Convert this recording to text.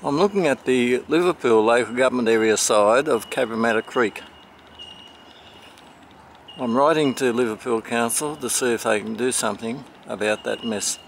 I'm looking at the Liverpool local government area side of Cabramatta Creek. I'm writing to Liverpool Council to see if they can do something about that mess.